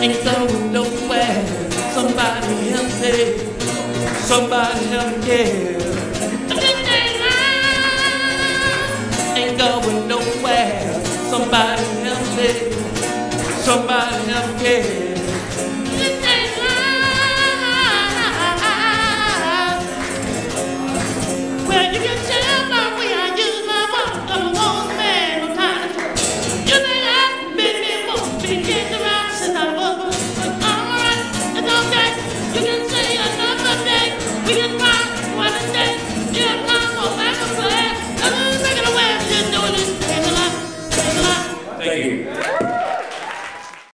ain't going nowhere. Somebody help me. Somebody help me. Ain't going nowhere. Somebody help me. Somebody help me. wanna stay.